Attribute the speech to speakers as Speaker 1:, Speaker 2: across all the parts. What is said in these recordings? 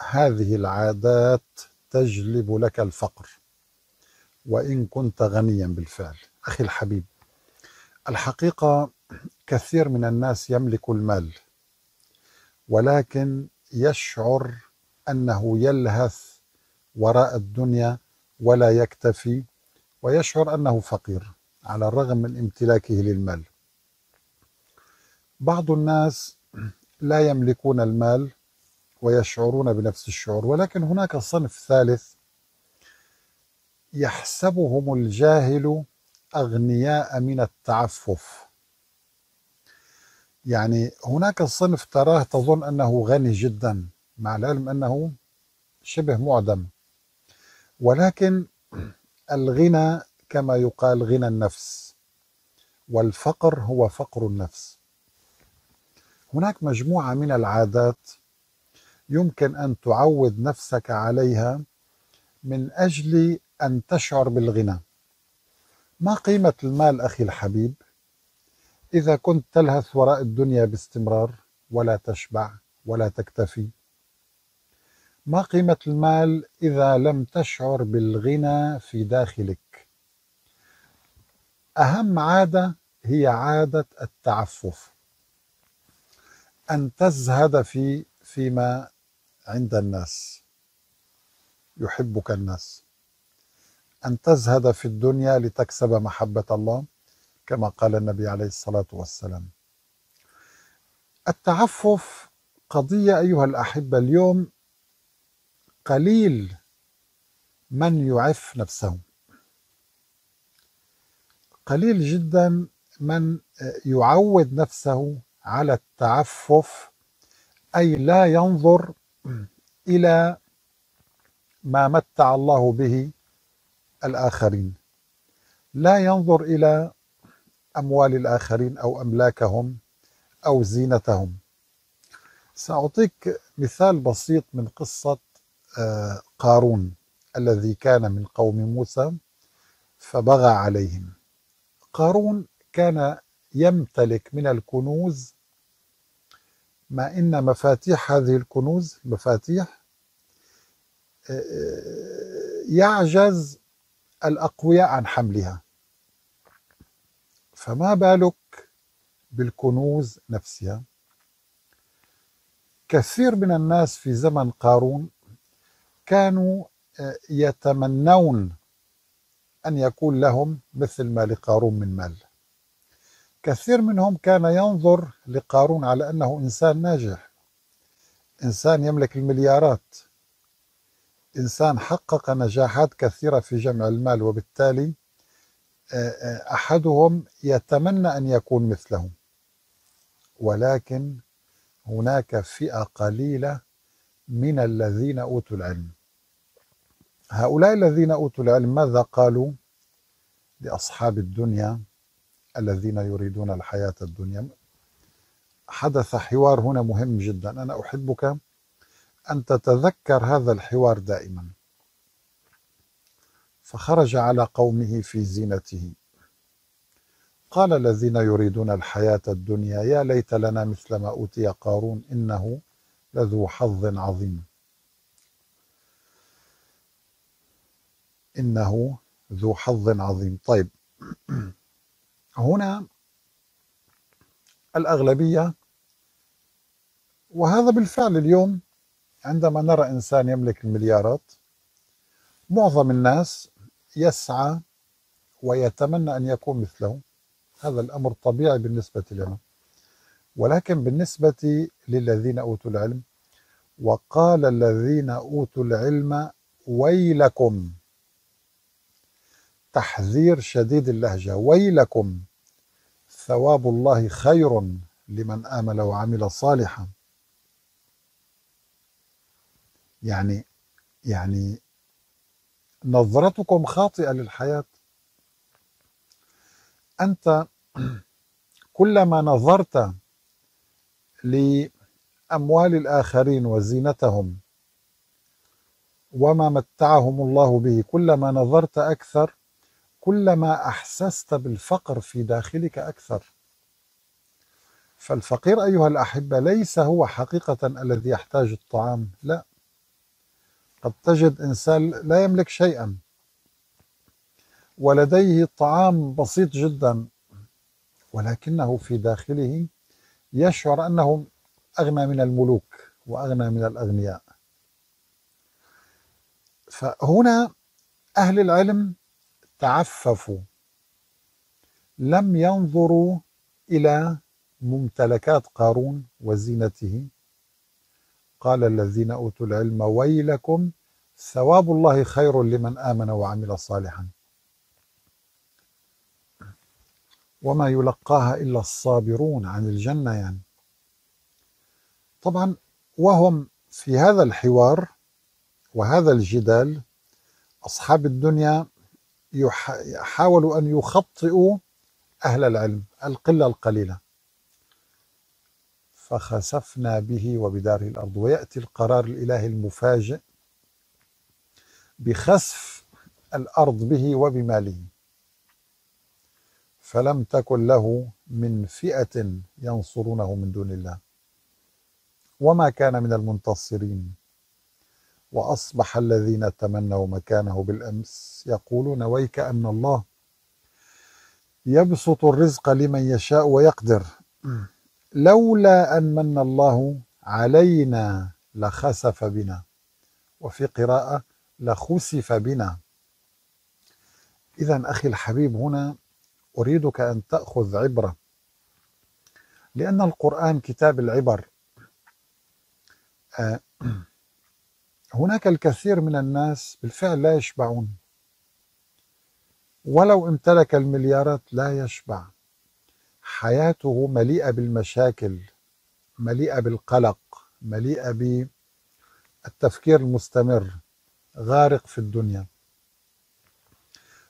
Speaker 1: هذه العادات تجلب لك الفقر. وإن كنت غنيا بالفعل. أخي الحبيب الحقيقة كثير من الناس يملك المال ولكن يشعر أنه يلهث وراء الدنيا ولا يكتفي ويشعر أنه فقير على الرغم من امتلاكه للمال. بعض الناس لا يملكون المال ويشعرون بنفس الشعور ولكن هناك صنف ثالث يحسبهم الجاهل أغنياء من التعفف. يعني هناك صنف تراه تظن أنه غني جدا مع العلم أنه شبه معدم. ولكن الغنى كما يقال غنى النفس والفقر هو فقر النفس. هناك مجموعة من العادات يمكن أن تعود نفسك عليها من أجل أن تشعر بالغنى. ما قيمة المال أخي الحبيب؟ إذا كنت تلهث وراء الدنيا باستمرار ولا تشبع ولا تكتفي. ما قيمة المال إذا لم تشعر بالغنى في داخلك؟ أهم عادة هي عادة التعفف. أن تزهد في فيما عند الناس يحبك الناس. أن تزهد في الدنيا لتكسب محبة الله كما قال النبي عليه الصلاة والسلام. التعفف قضية أيها الأحبة اليوم قليل من يعف نفسه. قليل جدا من يعود نفسه على التعفف أي لا ينظر إلى ما متع الله به الآخرين. لا ينظر إلى أموال الآخرين أو أملاكهم أو زينتهم. سأعطيك مثال بسيط من قصة آه، قارون الذي كان من قوم موسى فبغى عليهم. قارون كان يمتلك من الكنوز ما إن مفاتيح هذه الكنوز مفاتيح آه، آه، يعجز الأقوياء عن حملها. فما بالك بالكنوز نفسها؟ كثير من الناس في زمن قارون كانوا آه، يتمنون أن يكون لهم مثل ما لقارون من مال. كثير منهم كان ينظر لقارون على أنه إنسان ناجح إنسان يملك المليارات إنسان حقق نجاحات كثيرة في جمع المال وبالتالي آه، آه، أحدهم يتمنى أن يكون مثله ولكن هناك فئة قليلة من الذين أوتوا العلم. هؤلاء الذين أوتوا العلم ماذا قالوا لأصحاب الدنيا؟ الذين يريدون الحياة الدنيا. حدث حوار هنا مهم جدا. أنا أحبك أن تتذكر هذا الحوار دائما. فخرج على قومه في زينته. قال الذين يريدون الحياة الدنيا يا ليت لنا مثل ما أوتي قارون إنه لذو حظ عظيم. إنه ذو حظ عظيم. طيب. هنا الأغلبية. وهذا بالفعل اليوم عندما نرى إنسان يملك المليارات معظم الناس يسعى ويتمنى أن يكون مثله. هذا الأمر طبيعي بالنسبة لنا. ولكن بالنسبة للذين أوتوا العلم وقال الذين أوتوا العلم ويلكم. تحذير شديد اللهجة. ويلكم ثواب الله خير لمن آمن وعمل صالحا. يعني يعني نظرتكم خاطئة للحياة. أنت كلما نظرت لأموال الآخرين وزينتهم وما متعهم الله به كلما نظرت أكثر كلما أحسست بالفقر في داخلك أكثر. فالفقير أيها الأحبة ليس هو حقيقة الذي يحتاج الطعام لا. قد تجد إنسان لا يملك شيئا. ولديه طعام بسيط جدا ولكنه في داخله يشعر أنه أغنى من الملوك وأغنى من الأغنياء. فهنا أهل العلم تعففوا. لم ينظروا إلى ممتلكات قارون وزينته. قال الذين أوتوا العلم ويلكم ثواب الله خير لمن آمن وعمل صالحا. وما يلقاها إلا الصابرون عن الجنة يعني. طبعا وهم في هذا الحوار وهذا الجدال أصحاب الدنيا يحاولوا أن يخطئوا أهل العلم القلة القليلة. فخسفنا به وبداره الأرض. ويأتي القرار الإلهي المفاجئ بخسف الأرض به وبماله. فلم تكن له من فئة ينصرونه من دون الله. وما كان من المنتصرين. وأصبح الذين تمنوا مكانه بالأمس يقولون ويك أن الله يبسط الرزق لمن يشاء ويقدر. لولا أن من الله علينا لخسف بنا وفي قراءة لخسف بنا. إذا أخي الحبيب هنا أريدك أن تأخذ عبرة لأن القرآن كتاب العبر. آه، هناك الكثير من الناس بالفعل لا يشبعون. ولو امتلك المليارات لا يشبع. حياته مليئة بالمشاكل مليئة بالقلق مليئة بالتفكير المستمر غارق في الدنيا.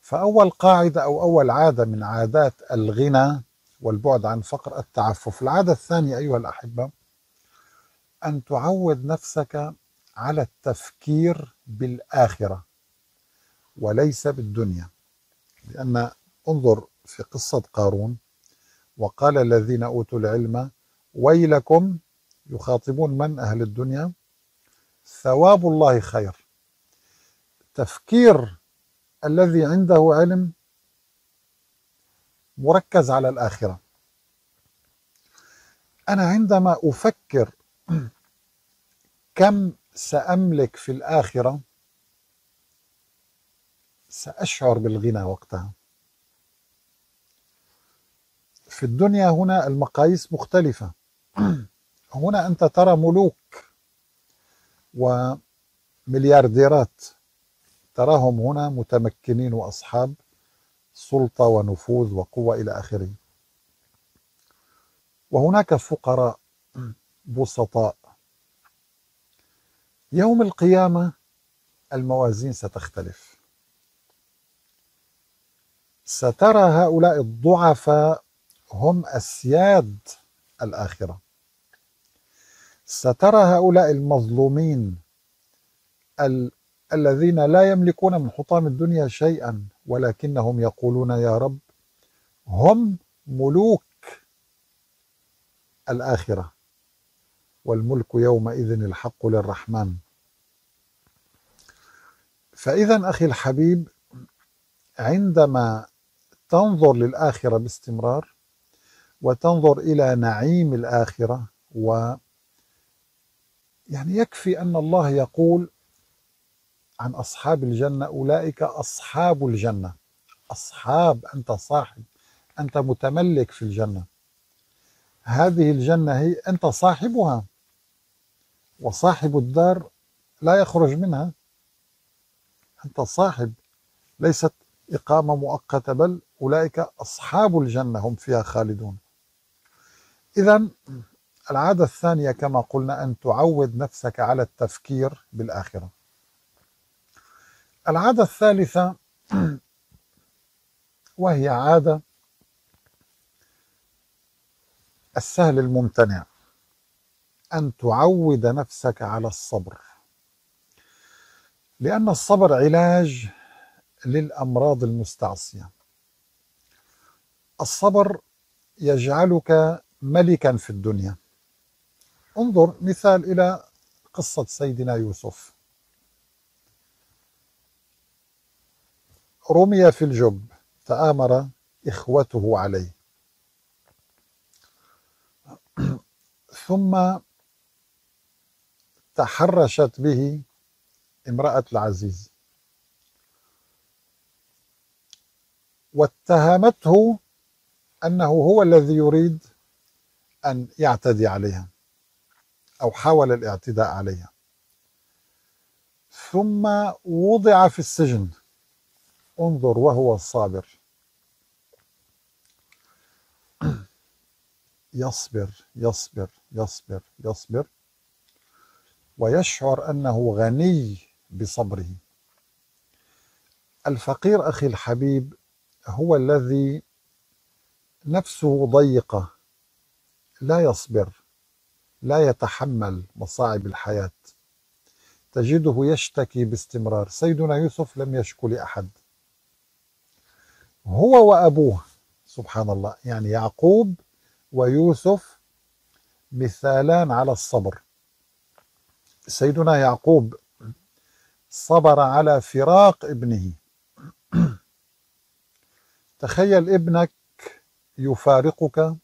Speaker 1: فأول قاعدة أو أول عادة من عادات الغنى والبعد عن فقر التعفف. العادة الثانية أيها الأحبة أن تعود نفسك على التفكير بالآخرة وليس بالدنيا. لأن انظر في قصة قارون وقال الذين أوتوا العلم ويلكم يخاطبون من أهل الدنيا؟ ثواب الله خير. تفكير الذي عنده علم مركز على الآخرة. أنا عندما أفكر كم سأملك في الآخرة سأشعر بالغنى وقتها. في الدنيا هنا المقاييس مختلفة. هنا أنت ترى ملوك ومليارديرات. تراهم هنا متمكنين وأصحاب سلطة ونفوذ وقوة إلى آخره. وهناك فقراء بسطاء يوم القيامة الموازين ستختلف. سترى هؤلاء الضعفاء هم أسياد الآخرة. سترى هؤلاء المظلومين ال... الذين لا يملكون من حطام الدنيا شيئا ولكنهم يقولون يا رب هم ملوك الآخرة. والملك يومئذ الحق للرحمن. فإذا أخي الحبيب عندما تنظر للآخرة باستمرار وتنظر إلى نعيم الآخرة و يعني يكفي أن الله يقول عن أصحاب الجنة أولئك أصحاب الجنة. أصحاب أنت صاحب أنت متملك في الجنة. هذه الجنة هي أنت صاحبها. وصاحب الدار لا يخرج منها. أنت صاحب ليست إقامة مؤقتة بل أولئك أصحاب الجنة هم فيها خالدون. إذا العادة الثانية كما قلنا أن تعود نفسك على التفكير بالآخرة. العادة الثالثة وهي عادة السهل الممتنع. أن تعود نفسك على الصبر. لأن الصبر علاج للأمراض المستعصية. الصبر يجعلك ملكا في الدنيا. انظر مثال إلى قصة سيدنا يوسف. رمي في الجب تآمر إخوته عليه. ثم تحرشت به امرأة العزيز. واتهمته أنه هو الذي يريد أن يعتدي عليها أو حاول الاعتداء عليها. ثم وضع في السجن. انظر وهو الصابر يصبر يصبر يصبر يصبر. ويشعر أنه غني بصبره. الفقير أخي الحبيب هو الذي نفسه ضيقة لا يصبر لا يتحمل مصاعب الحياة. تجده يشتكي باستمرار. سيدنا يوسف لم يشكو لأحد. هو وأبوه سبحان الله يعني يعقوب ويوسف مثالان على الصبر. سيدنا يعقوب صبر على فراق ابنه. تخيل ابنك يفارقك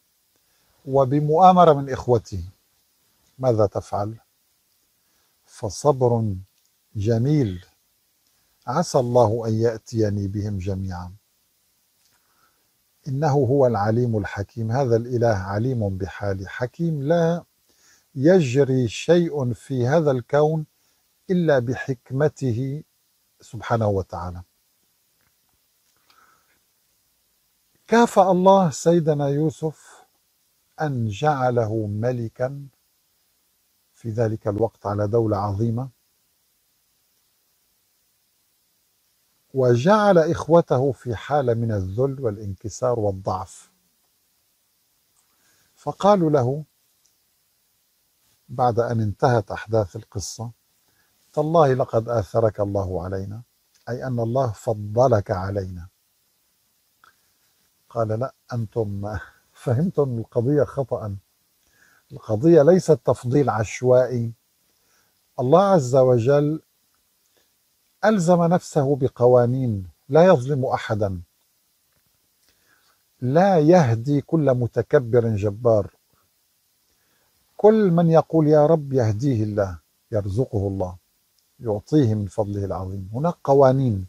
Speaker 1: وبمؤامرة من إخوته ماذا تفعل؟ فصبر جميل. عسى الله أن يأتيني بهم جميعا. إنه هو العليم الحكيم. هذا الإله عليم بحالي حكيم. لا يجري شيء في هذا الكون إلا بحكمته سبحانه وتعالى. كافأ الله سيدنا يوسف أن جعله ملكا في ذلك الوقت على دولة عظيمة وجعل إخوته في حالة من الذل والانكسار والضعف. فقالوا له بعد أن انتهت أحداث القصة تالله لقد آثرك الله علينا أي أن الله فضلك علينا. قال لا أنتم فهمتم القضية خطأ. القضية ليست تفضيل عشوائي. الله عز وجل ألزم نفسه بقوانين لا يظلم أحدا. لا يهدي كل متكبر جبار. كل من يقول يا رب يهديه الله يرزقه الله يعطيه من فضله العظيم. هناك قوانين.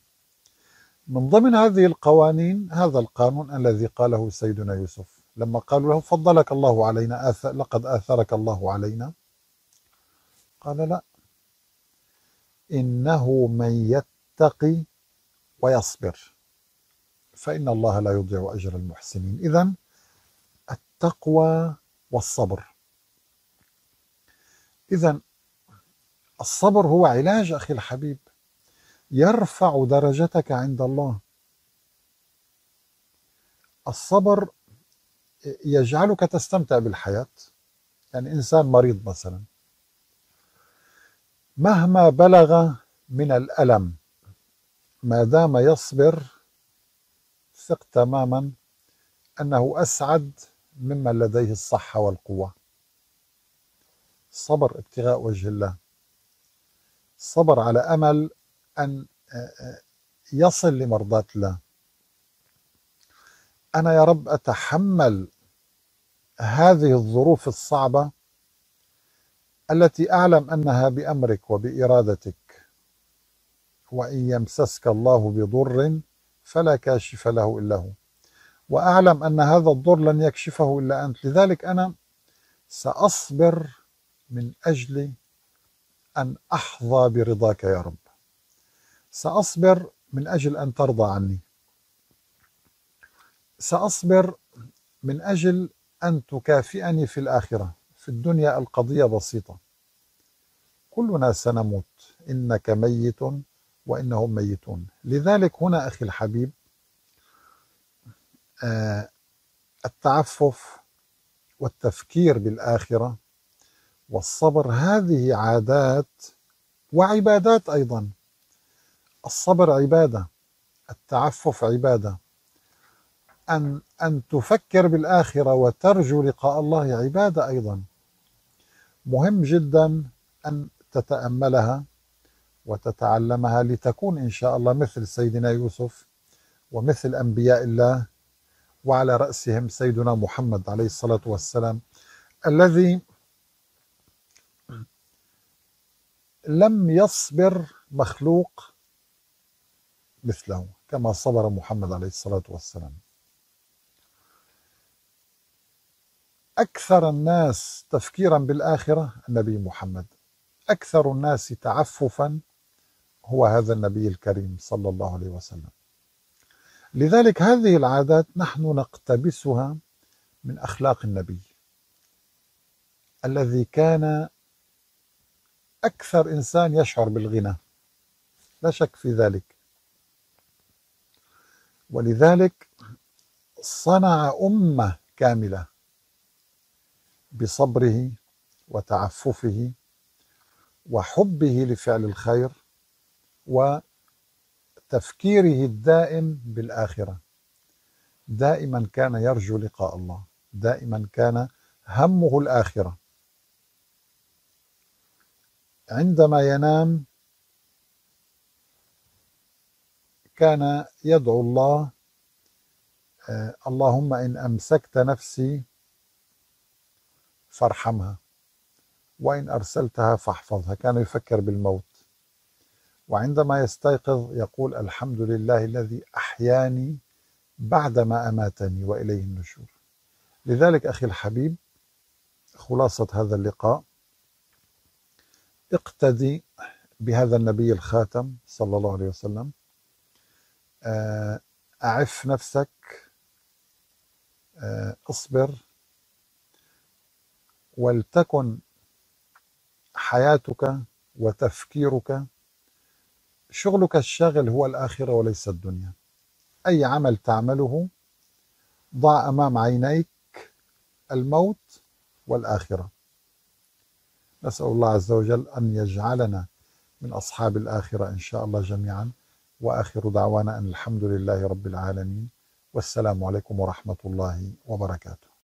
Speaker 1: من ضمن هذه القوانين هذا القانون الذي قاله سيدنا يوسف. لما قالوا له فضلك الله علينا آثر لقد آثرك الله علينا قال لا. إنه من يتقي ويصبر فإن الله لا يضيع أجر المحسنين. إذا التقوى والصبر. إذا الصبر هو علاج أخي الحبيب. يرفع درجتك عند الله. الصبر يجعلك تستمتع بالحياة. يعني إنسان مريض مثلا. مهما بلغ من الألم ما دام يصبر ثق تماما أنه أسعد ممن لديه الصحة والقوة. صبر ابتغاء وجه الله. صبر على أمل أن يصل لمرضاة الله. أنا يا رب أتحمل هذه الظروف الصعبة التي أعلم أنها بأمرك وبإرادتك. وإن يمسسك الله بضر فلا كاشف له إلا هو. وأعلم أن هذا الضر لن يكشفه إلا أنت. لذلك أنا سأصبر من أجل أن أحظى برضاك يا رب. سأصبر من أجل أن ترضى عني. سأصبر من أجل أن تكافئني في الآخرة. في الدنيا القضية بسيطة. كلنا سنموت. إنك ميت وإنهم ميتون. لذلك هنا أخي الحبيب آه التعفف والتفكير بالآخرة والصبر هذه عادات وعبادات أيضا. الصبر عبادة التعفف عبادة. أن أن تفكر بالآخرة وترجو لقاء الله عبادة أيضا. مهم جدا أن تتأملها وتتعلمها لتكون إن شاء الله مثل سيدنا يوسف ومثل أنبياء الله وعلى رأسهم سيدنا محمد عليه الصلاة والسلام الذي لم يصبر مخلوق مثله كما صبر محمد عليه الصلاة والسلام. أكثر الناس تفكيرا بالآخرة النبي محمد. أكثر الناس تعففا هو هذا النبي الكريم صلى الله عليه وسلم. لذلك هذه العادات نحن نقتبسها من أخلاق النبي الذي كان أكثر إنسان يشعر بالغنى. لا شك في ذلك. ولذلك صنع أمة كاملة بصبره وتعففه وحبه لفعل الخير وتفكيره الدائم بالآخرة. دائما كان يرجو لقاء الله. دائما كان همه الآخرة. عندما ينام كان يدعو الله آه، اللهم إن أمسكت نفسي فارحمها وإن أرسلتها فاحفظها كان يفكر بالموت. وعندما يستيقظ يقول الحمد لله الذي أحياني بعدما أماتني وإليه النشور. لذلك أخي الحبيب خلاصة هذا اللقاء اقتدي بهذا النبي الخاتم صلى الله عليه وسلم. آه، أعف نفسك. آه، اصبر. ولتكن حياتك وتفكيرك. شغلك الشاغل هو الآخرة وليس الدنيا. أي عمل تعمله ضع أمام عينيك الموت والآخرة. نسأل الله عز وجل أن يجعلنا من أصحاب الآخرة إن شاء الله جميعا. وآخر دعوانا أن الحمد لله رب العالمين. والسلام عليكم ورحمة الله وبركاته.